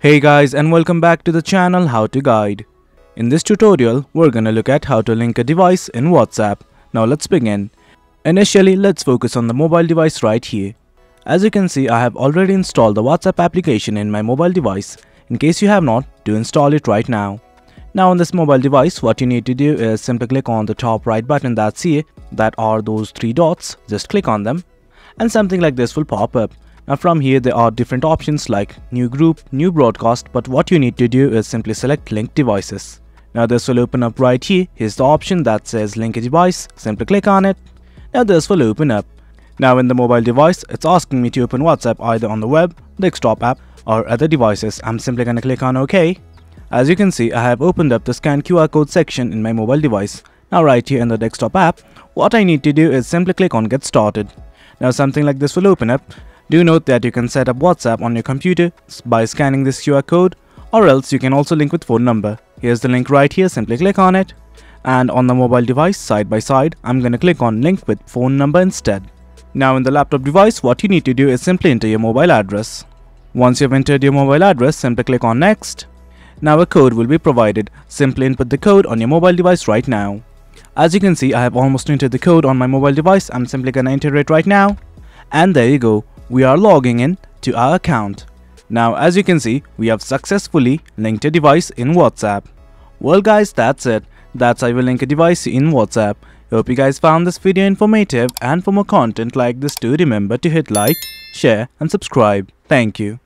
Hey guys and welcome back to the channel How to Guide. In this tutorial, we're gonna look at how to link a device in WhatsApp. Now let's begin. Initially, let's focus on the mobile device right here. As you can see, I have already installed the WhatsApp application in my mobile device. In case you have not, do install it right now. Now on this mobile device, what you need to do is simply click on the top right button that's here, that are those three dots, just click on them and something like this will pop up. Now from here there are different options like new group, new broadcast but what you need to do is simply select link devices. Now this will open up right here. Here's the option that says link a device. Simply click on it. Now this will open up. Now in the mobile device, it's asking me to open WhatsApp either on the web, desktop app or other devices. I'm simply gonna click on OK. As you can see, I have opened up the scan QR code section in my mobile device. Now right here in the desktop app, what I need to do is simply click on get started. Now something like this will open up. Do note that you can set up WhatsApp on your computer by scanning this QR code or else you can also link with phone number. Here's the link right here, simply click on it. And on the mobile device, side by side, I'm gonna click on link with phone number instead. Now in the laptop device, what you need to do is simply enter your mobile address. Once you've entered your mobile address, simply click on next. Now a code will be provided. Simply input the code on your mobile device right now. As you can see, I have almost entered the code on my mobile device. I'm simply gonna enter it right now. And there you go we are logging in to our account. Now as you can see, we have successfully linked a device in WhatsApp. Well guys, that's it. That's how you link a device in WhatsApp. Hope you guys found this video informative and for more content like this do remember to hit like, share and subscribe. Thank you.